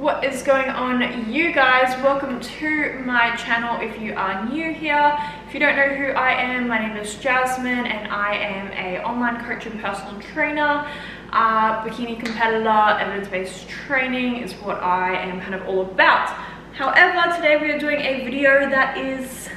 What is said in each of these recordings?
what is going on you guys? Welcome to my channel if you are new here. If you don't know who i am my name is jasmine and i am a online coach and personal trainer. Uh, bikini competitor evidence-based training is what i am kind of all about. However today we are doing a video that is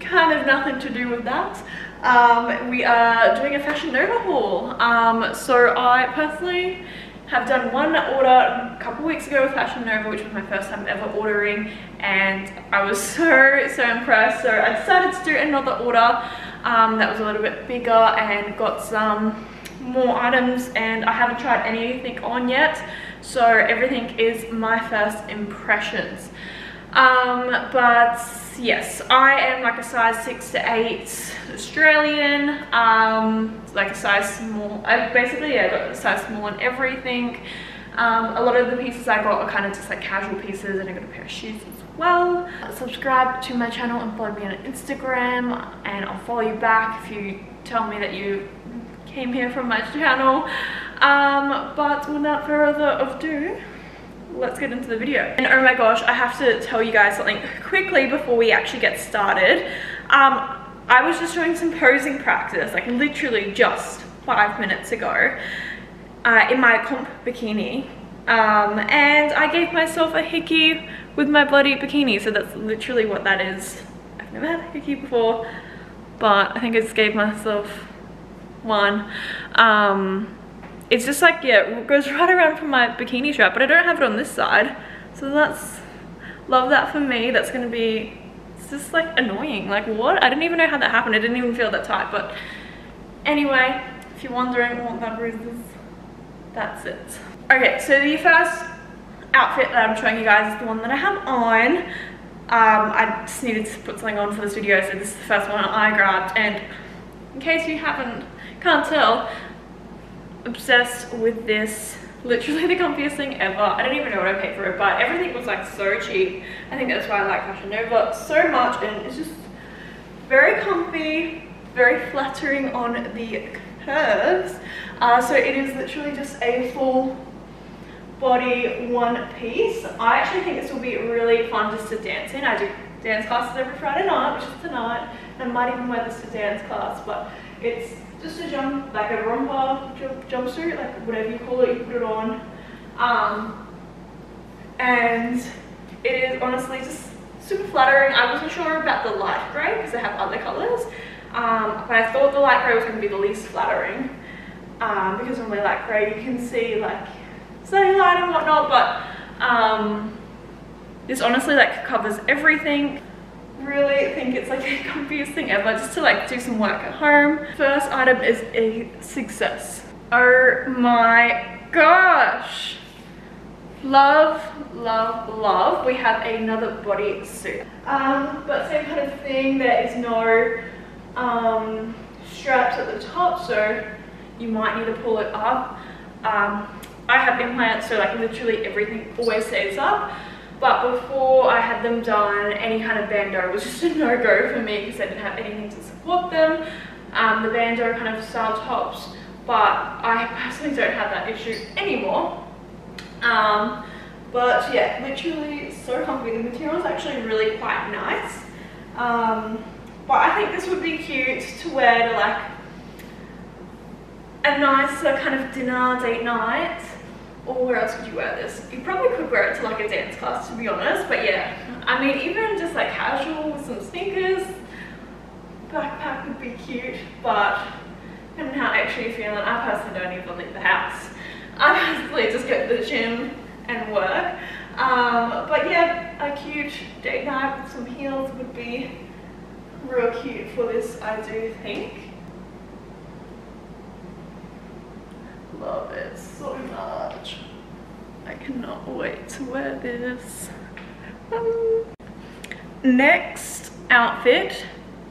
kind of nothing to do with that. Um, we are doing a Fashion Nova haul um, so i personally have done one order a couple weeks ago with Fashion Nova, which was my first time ever ordering, and I was so, so impressed. So I decided to do another order um, that was a little bit bigger and got some more items, and I haven't tried anything on yet. So everything is my first impressions. Um, but yes, I am like a size 6 to 8 Australian, um, like a size small. I basically, yeah, got a size small on everything. Um, a lot of the pieces I got are kind of just like casual pieces and I got a pair of shoes as well. Subscribe to my channel and follow me on Instagram and I'll follow you back if you tell me that you came here from my channel. Um, but without further ado, let's get into the video. And oh my gosh, I have to tell you guys something quickly before we actually get started. Um, I was just doing some posing practice, like literally just five minutes ago, uh, in my comp bikini. Um, and I gave myself a hickey with my bloody bikini, so that's literally what that is. I've never had a hickey before, but I think I just gave myself one. Um, it's just like, yeah, it goes right around from my bikini strap, but I don't have it on this side. So that's, love that for me. That's gonna be, it's just like annoying. Like what? I didn't even know how that happened. I didn't even feel that tight, but anyway, if you're wondering what that is, that's it. Okay, so the first outfit that I'm showing you guys is the one that I have on. Um, I just needed to put something on for this video, so this is the first one I grabbed. And in case you haven't, can't tell, obsessed with this literally the comfiest thing ever. I don't even know what i paid for it but everything was like so cheap. I think that's why i like fashion nova so much and it's just very comfy very flattering on the curves. Uh, so it is literally just a full body one piece. I actually think this will be really fun just to dance in. I do dance classes every friday night which is tonight and i might even wear this to dance class but it's just a jump, like a romper jump, jumpsuit, like whatever you call it, you put it on. Um, and it is honestly just super flattering. I wasn't sure about the light grey because I have other colours. Um, but I thought the light grey was going to be the least flattering. Um, because normally light grey you can see like cellulite and whatnot, but um, this honestly like covers everything really think it's like the comfiest thing ever just to like do some work at home. First item is a success. Oh my gosh. Love, love, love. We have another bodysuit. Um, but same kind of thing, there is no um, straps at the top, so you might need to pull it up. Um, I have implants, so like literally everything always stays up. But before I had them done, any kind of bandeau was just a no-go for me because I didn't have anything to support them. Um, the bandeau kind of style tops, but I personally don't have that issue anymore. Um, but yeah, literally so comfy. The material is actually really quite nice. Um, but I think this would be cute to wear to like a nicer kind of dinner date night or where else could you wear this? You probably could wear it to like a dance class to be honest, but yeah. I mean, even just like casual with some sneakers, backpack would be cute, but depending how extra you're feeling, I personally don't even leave the house. I basically just go to the gym and work. Um, but yeah, a cute date night with some heels would be real cute for this, I do think. love it so cannot wait to wear this. Um, next outfit,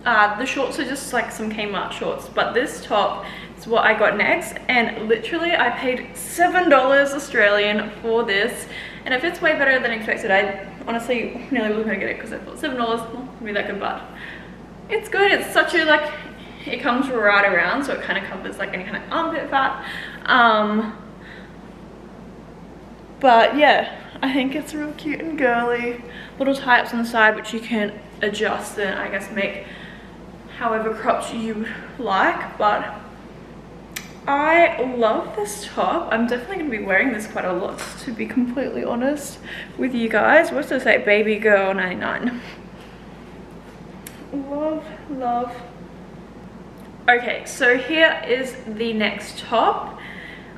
uh, the shorts are just like some Kmart shorts, but this top is what I got next. And literally I paid $7 Australian for this. And it fits way better than expected. I honestly nearly wasn't gonna get it because I thought $7 not be that good, but it's good. It's such a like it comes right around so it kind of covers like any kind of armpit fat um, but yeah I think it's real cute and girly little tie-ups on the side which you can adjust and I guess make however cropped you like but I love this top. I'm definitely going to be wearing this quite a lot to be completely honest with you guys. What's this say? Baby Girl 99. Love, love. Okay, so here is the next top.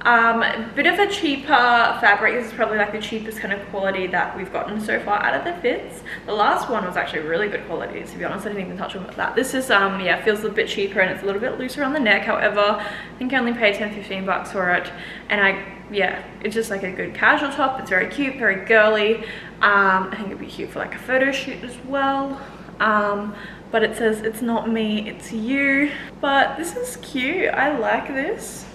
Um, bit of a cheaper fabric. This is probably like the cheapest kind of quality that we've gotten so far out of the fits. The last one was actually really good quality, to be honest. I didn't even touch on that. This is, um, yeah, feels a bit cheaper and it's a little bit looser on the neck. However, I think I only paid 10, 15 bucks for it. And I, yeah, it's just like a good casual top. It's very cute, very girly. Um, I think it'd be cute for like a photo shoot as well. Um, but it says it's not me, it's you. But this is cute. I like this.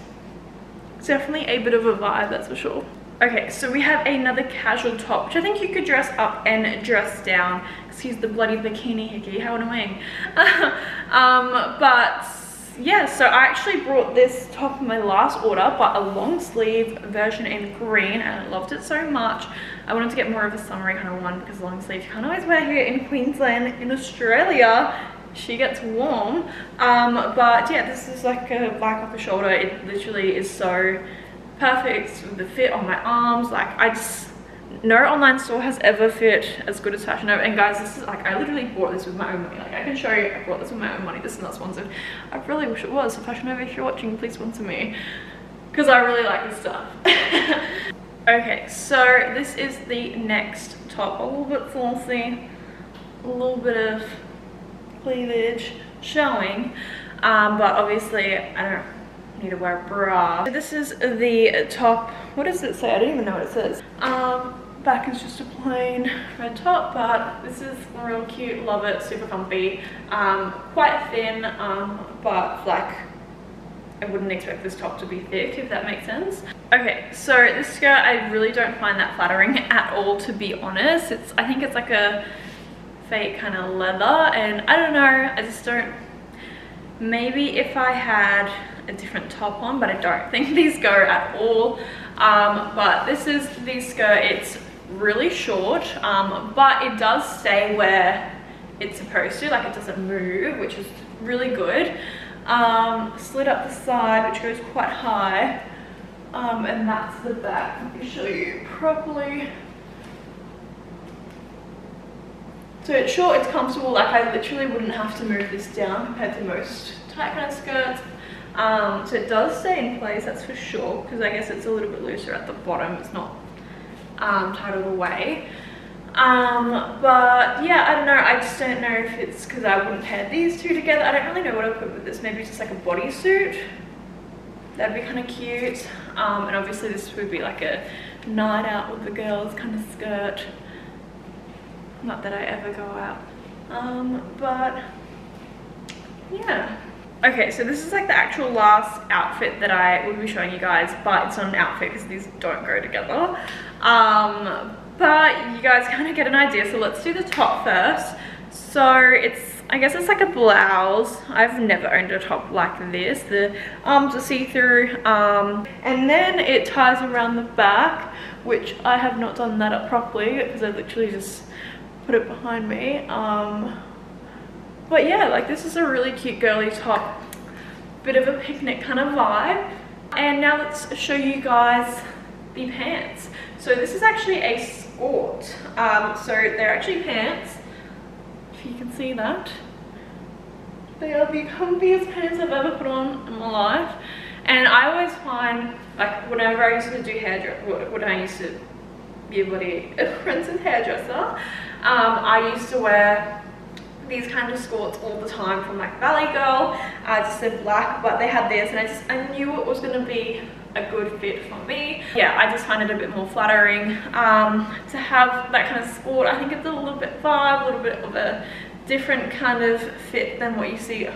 Definitely a bit of a vibe, that's for sure. Okay, so we have another casual top, which I think you could dress up and dress down. Excuse the bloody bikini hickey, how annoying. um, but yeah, so I actually brought this top in my last order, but a long sleeve version in green, and I loved it so much. I wanted to get more of a summery kind of one because long sleeve you can't always wear here in Queensland. In Australia, she gets warm um, but yeah this is like a black off the shoulder. It literally is so perfect with the fit on my arms. Like i just no online store has ever fit as good as fashion nova. And guys this is like i literally bought this with my own money. Like i can show you i bought this with my own money. This is not sponsored. I really wish it was. So fashion nova if you're watching please sponsor me. Because i really like this stuff. Okay so this is the next top. A little bit flossy a little bit of cleavage showing um, but obviously I don't need to wear a bra. This is the top, what does it say? I don't even know what it says. Um, back is just a plain red top but this is real cute love it super comfy um, quite thin um, but like I wouldn't expect this top to be thick if that makes sense okay so this skirt I really don't find that flattering at all to be honest it's I think it's like a fake kind of leather. And I don't know I just don't maybe if I had a different top on but I don't think these go at all. Um, but this is the skirt it's really short um, but it does stay where it's supposed to like it doesn't move which is really good. Um, slid up the side which goes quite high. Um, and that's the back. Let me show you properly So it's short, it's comfortable, like I literally wouldn't have to move this down compared to most tight kind of skirts. Um, so it does stay in place, that's for sure, because I guess it's a little bit looser at the bottom, it's not um, the way. Um, but yeah, I don't know, I just don't know if it's because I wouldn't pair these two together. I don't really know what I'll put with this, maybe just like a bodysuit. That'd be kind of cute. Um, and obviously this would be like a night out with the girls kind of skirt. Not that I ever go out. Um, but yeah. Okay, so this is like the actual last outfit that I will be showing you guys, but it's not an outfit because these don't go together. Um, but you guys kind of get an idea, so let's do the top first. So it's, I guess it's like a blouse. I've never owned a top like this. The arms are see-through, um, and then it ties around the back, which I have not done that up properly because I literally just put it behind me. Um, but yeah, like this is a really cute girly top. Bit of a picnic kind of vibe. And now let's show you guys the pants. So this is actually a skort. Um, so they're actually pants, if you can see that. They are the comfiest pants I've ever put on in my life. And I always find, like whenever I used to do hairdressing, when I used to be a bloody Prince's hairdresser, um, I used to wear these kind of skorts all the time from like Valley Girl. I just said black, but they had this and I just, I knew it was gonna be a good fit for me. Yeah, I just find it a bit more flattering um, to have that kind of skort. I think it's a little bit vibe, a little bit of a different kind of fit than what you see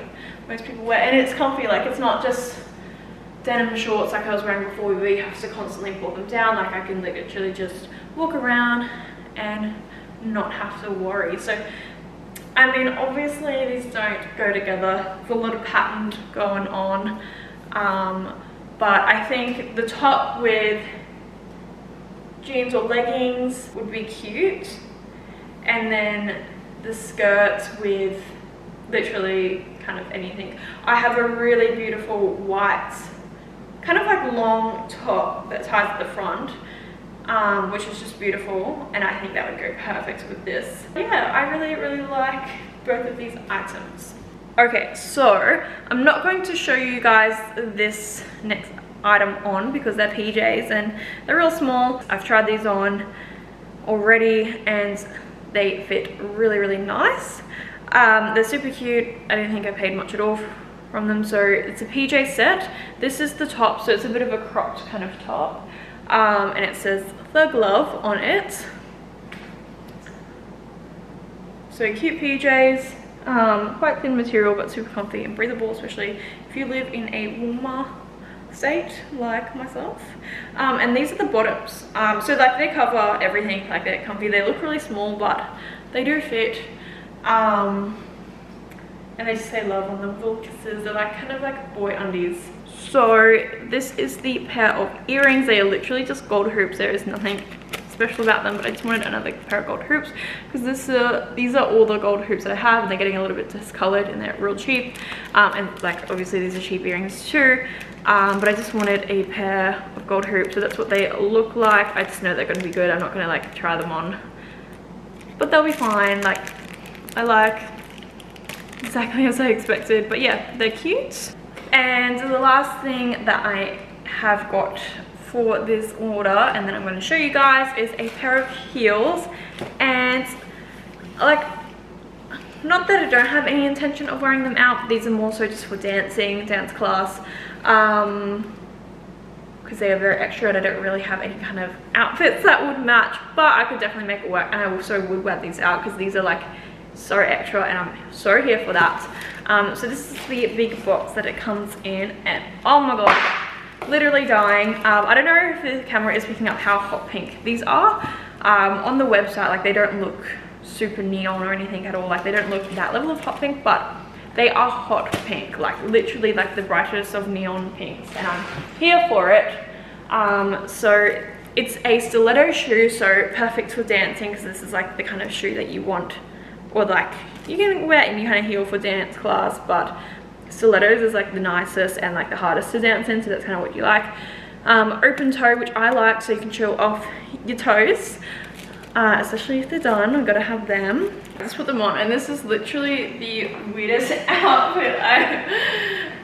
most people wear. And it's comfy, like it's not just denim shorts like I was wearing before where you have to constantly pull them down. Like I can literally just walk around and not have to worry. So, I mean, obviously these don't go together. There's a lot of pattern going on. Um, but I think the top with jeans or leggings would be cute. And then the skirts with literally kind of anything. I have a really beautiful white, kind of like long top that ties at the front. Um, which is just beautiful and I think that would go perfect with this. Yeah, I really, really like both of these items. Okay, so I'm not going to show you guys this next item on because they're PJs and they're real small. I've tried these on already and they fit really, really nice. Um, they're super cute. I don't think I paid much at all from them. So it's a PJ set. This is the top, so it's a bit of a cropped kind of top. Um, and it says the Love on it. So cute PJs, um, quite thin material but super comfy and breathable, especially if you live in a warmer state like myself. Um, and these are the bottoms. Um, so like they cover everything like they're comfy. They look really small but they do fit. Um, and they just say love on them. Little kisses they're like kind of like boy undies so this is the pair of earrings. They are literally just gold hoops. There is nothing special about them but I just wanted another pair of gold hoops because this uh, these are all the gold hoops that I have and they're getting a little bit discolored and they're real cheap. Um, and like obviously these are cheap earrings too. Um, but I just wanted a pair of gold hoops so that's what they look like. I just know they're gonna be good. I'm not gonna like try them on. But they'll be fine. Like I like exactly as I expected. But yeah they're cute and the last thing that I have got for this order and then I'm going to show you guys is a pair of heels. And like not that I don't have any intention of wearing them out these are more so just for dancing dance class um because they are very extra and I don't really have any kind of outfits that would match but I could definitely make it work and I also would wear these out because these are like so extra and I'm so here for that um, so this is the big box that it comes in and oh my god literally dying um, I don't know if the camera is picking up how hot pink these are um, on the website like they don't look super neon or anything at all like they don't look that level of hot pink but they are hot pink, like literally like the brightest of neon pinks. And I'm here for it. Um, so it's a stiletto shoe, so perfect for dancing because this is like the kind of shoe that you want or like you can wear any kind of heel for dance class, but stilettos is like the nicest and like the hardest to dance in, so that's kind of what you like. Um, open toe, which I like, so you can show off your toes uh, especially if they're done i've got to have them. Let's put them on and this is literally the weirdest outfit i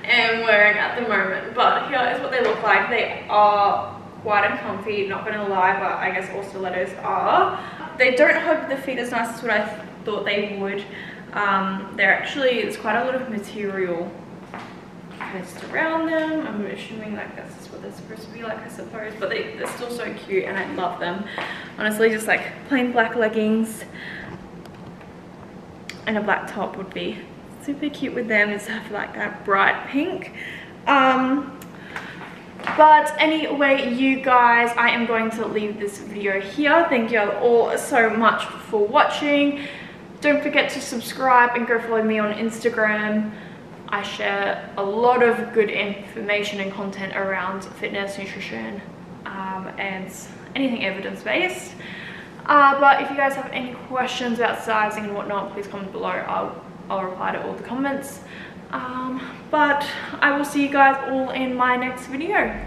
am wearing at the moment but here is what they look like. They are quite uncomfy not gonna lie but i guess all stilettos are. They don't hug the feet as nice as what i thought they would um, they're actually there's quite a lot of material placed around them i'm assuming like that's what they're supposed to be like, I suppose. But they, they're still so cute and I love them. Honestly, just like plain black leggings and a black top would be super cute with them. Just have like that bright pink. Um, but anyway you guys i am going to leave this video here thank you all so much for watching don't forget to subscribe and go follow me on instagram I share a lot of good information and content around fitness, nutrition, um, and anything evidence-based. Uh, but if you guys have any questions about sizing and whatnot, please comment below. I'll, I'll reply to all the comments. Um, but I will see you guys all in my next video.